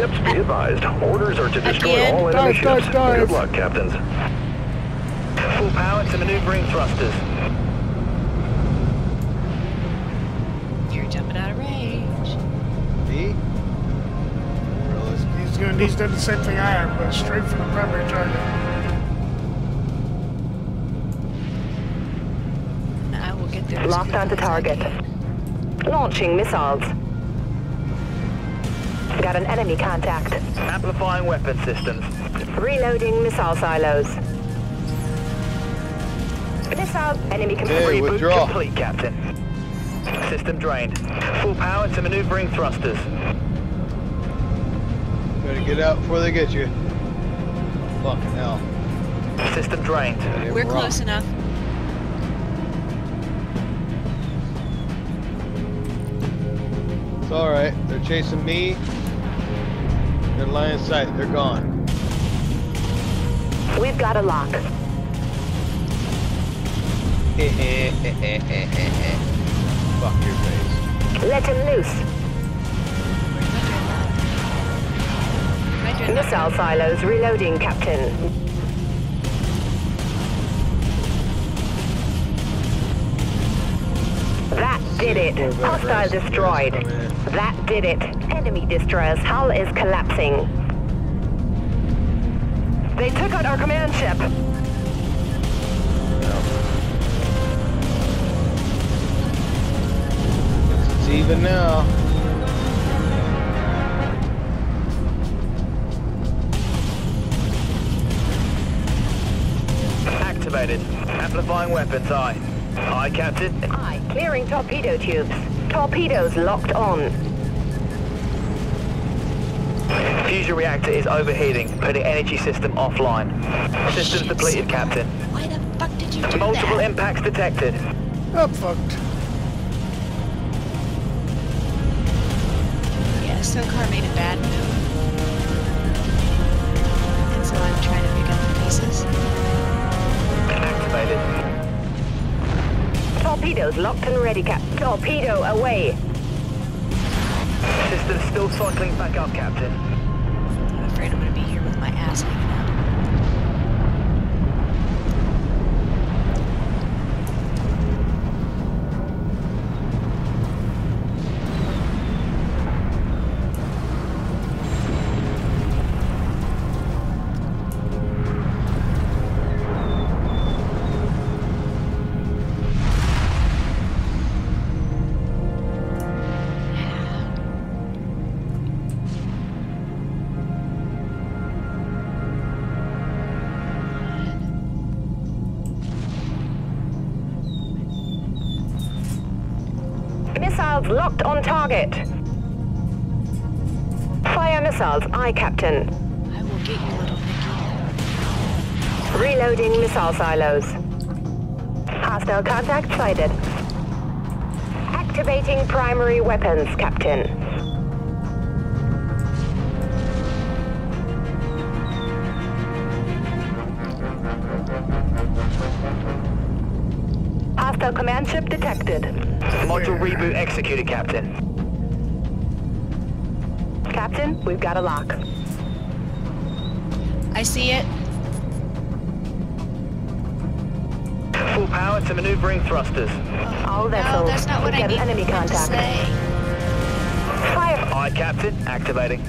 Uh, advised, orders are to destroy Again? all enemy Dive, dive, ships. dive. Good luck, captains. Full power to maneuvering thrusters. You're jumping out of range. Me? He's doing, he's doing the same thing I am, but straight for the primary target. I will get there. Locked onto quickly as I target. Launching missiles. Got an enemy contact. Amplifying weapon systems. Reloading missile silos. Missile enemy Okay, complete. Reboot withdraw. complete, Captain. System drained. Full power to maneuvering thrusters. Better get out before they get you. Fucking hell. System drained. Yeah, We're on. close enough. It's alright. They're chasing me. They're line of sight. They're gone. We've got a lock. Fuck your face. Let him loose. Am I doing? Missile silos reloading, Captain. That did it. Hostile destroyed. guys come in. That did it. Enemy destroyer's hull is collapsing. They took out our command ship. It's even now. Activated. Amplifying weapons, aye. Aye, Captain. Aye, clearing torpedo tubes. Torpedoes locked on. Fusion reactor is overheating, putting the energy system offline. Systems Shit, depleted, Captain. Why the fuck did you do Multiple that? impacts detected. I'm fucked. Yeah, SOCAR made a bad move. And so I'm trying to pick up the pieces. Activated. Torpedoes locked and ready, Cap. Torpedo away. Systems still cycling back up, Captain. Afraid I'm gonna be here with my ass hanging out. Missiles locked on target. Fire missiles, aye, Captain. I will get you, little Nicky. Reloading missile silos. Hostile contact sighted. Activating primary weapons, Captain. Hostile command ship detected. Module reboot executed, Captain. Captain, we've got a lock. I see it. Full power to maneuvering thrusters. All No, vessels. that's not what we've I got mean enemy meant to contact. say. Fire Aye, Captain. Activating.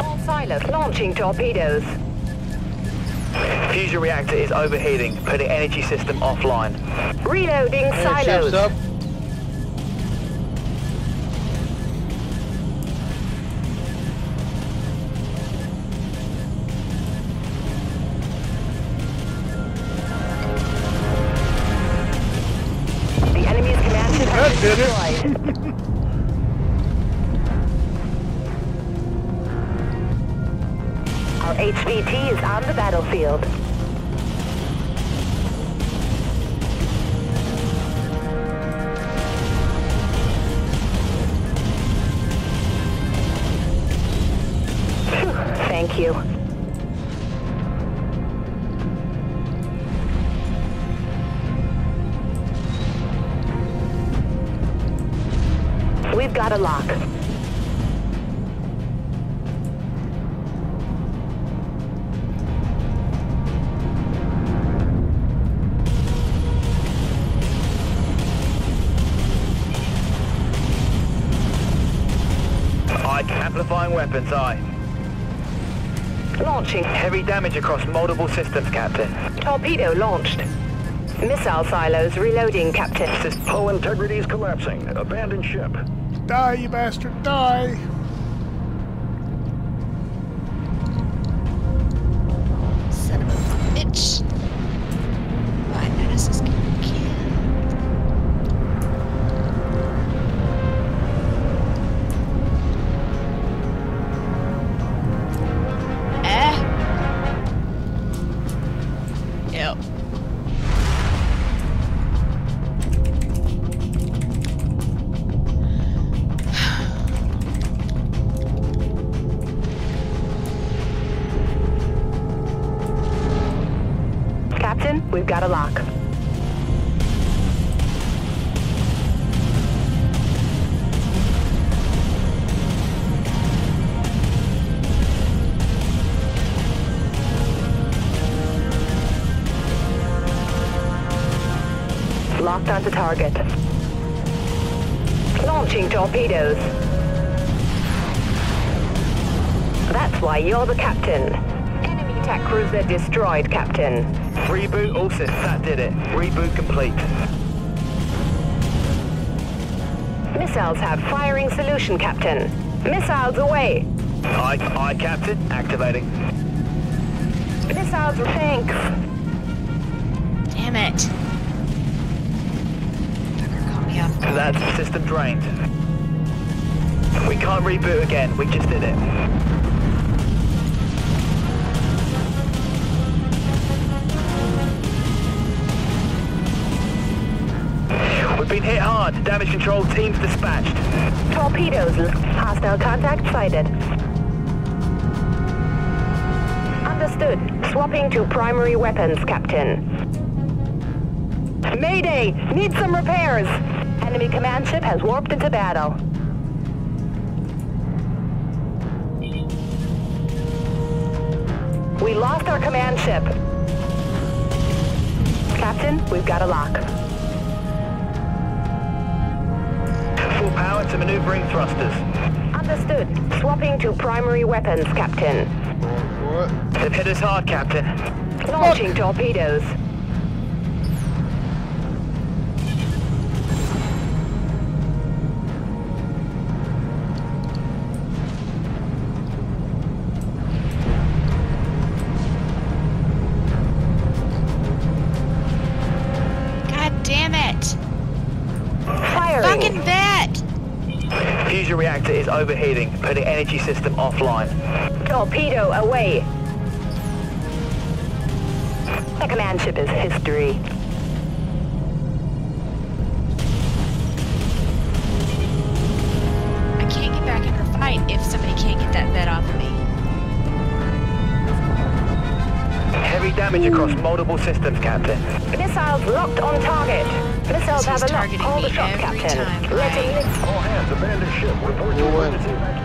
all silos. Launching torpedoes. Fusion reactor is overheating, putting energy system offline. Reloading Hey, silos. ship's up. The enemy's command ship That has did been it. destroyed. Our HVT is on the battlefield. We've got a lock. amplifying weapons, aye. Launching. Heavy damage across multiple systems, Captain. Torpedo launched. Missile silos reloading, Captain. Sys- Hull integrity is collapsing. Abandon ship. Die, you bastard, die! Got a lock. Locked onto target. Launching torpedoes. That's why you're the captain. Enemy attack cruiser destroyed, Captain. Reboot all systems. That did it. Reboot complete. Missiles have firing solution, Captain. Missiles away. Aye, aye, Captain. Activating. Missiles, thanks. Damn it. Fucker caught me off guard. That's system drained. We can't reboot again. We just did it. We've been hit hard. Damage control teams dispatched. Torpedoes. Hostile contact sighted. Understood. Swapping to primary weapons, Captain. Mayday! Need some repairs! Enemy command ship has warped into battle. We lost our command ship. Captain, we've got a lock. Power to maneuvering thrusters. Understood. Swapping to primary weapons, Captain. Going for it. They've hit us hard, Captain. Launching torpedoes. God damn it! Firing. Fucking bet! Fusion reactor is overheating, putting energy system offline. Torpedo away. The command ship is history. I can't get back in her fight if somebody can't get that bet off Heavy damage across multiple systems, Captain. Missiles locked on target. Missiles She's have a lock. targeting Call the me shot, Captain. time. Letting Right. it. All hands, abandon ship. Report to Roll in. emergency evac-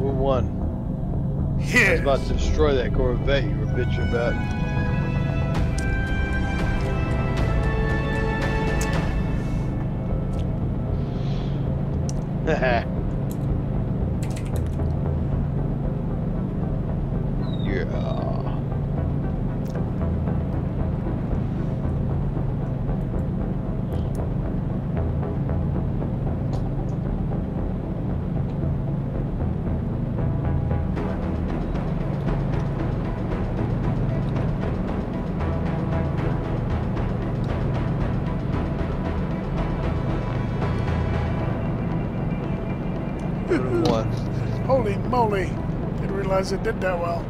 We won. I was Yeah. about to destroy that Corvette you were bitching about. Holy moly. Didn't realize it did that well.